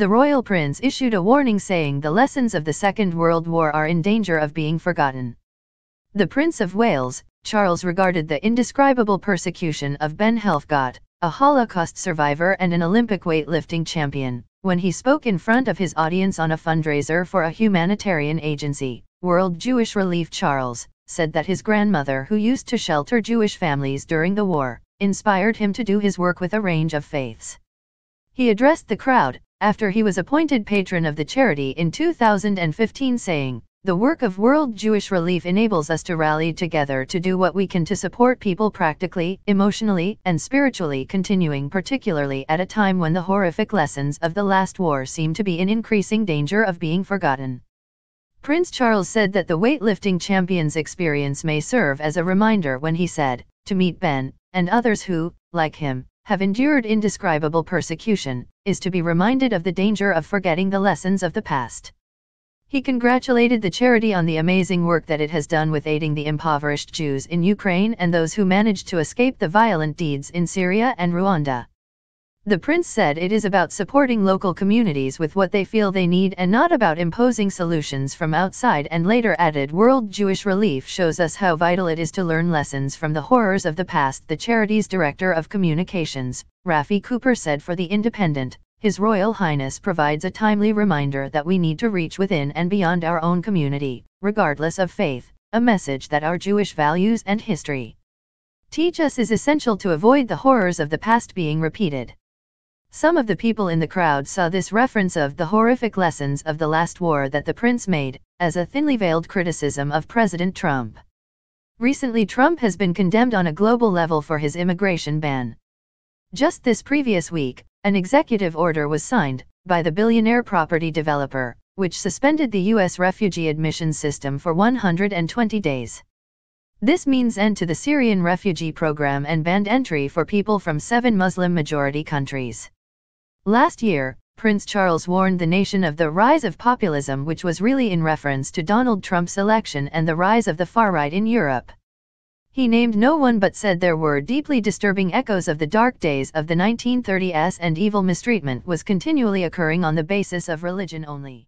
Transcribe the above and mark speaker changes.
Speaker 1: the royal prince issued a warning saying the lessons of the Second World War are in danger of being forgotten. The Prince of Wales, Charles regarded the indescribable persecution of Ben Helfgott, a Holocaust survivor and an Olympic weightlifting champion, when he spoke in front of his audience on a fundraiser for a humanitarian agency, World Jewish Relief Charles, said that his grandmother who used to shelter Jewish families during the war, inspired him to do his work with a range of faiths. He addressed the crowd, after he was appointed patron of the charity in 2015 saying, the work of World Jewish Relief enables us to rally together to do what we can to support people practically, emotionally, and spiritually continuing particularly at a time when the horrific lessons of the last war seem to be in increasing danger of being forgotten. Prince Charles said that the weightlifting champion's experience may serve as a reminder when he said, to meet Ben, and others who, like him, have endured indescribable persecution, is to be reminded of the danger of forgetting the lessons of the past. He congratulated the charity on the amazing work that it has done with aiding the impoverished Jews in Ukraine and those who managed to escape the violent deeds in Syria and Rwanda. The prince said it is about supporting local communities with what they feel they need and not about imposing solutions from outside and later added World Jewish Relief shows us how vital it is to learn lessons from the horrors of the past the charity's director of communications, Rafi Cooper said for The Independent, his Royal Highness provides a timely reminder that we need to reach within and beyond our own community, regardless of faith, a message that our Jewish values and history teach us is essential to avoid the horrors of the past being repeated. Some of the people in the crowd saw this reference of the horrific lessons of the last war that the prince made, as a thinly veiled criticism of President Trump. Recently Trump has been condemned on a global level for his immigration ban. Just this previous week, an executive order was signed by the billionaire property developer, which suspended the U.S. refugee admission system for 120 days. This means end to the Syrian refugee program and banned entry for people from seven Muslim-majority countries. Last year, Prince Charles warned the nation of the rise of populism which was really in reference to Donald Trump's election and the rise of the far right in Europe. He named no one but said there were deeply disturbing echoes of the dark days of the 1930s and evil mistreatment was continually occurring on the basis of religion only.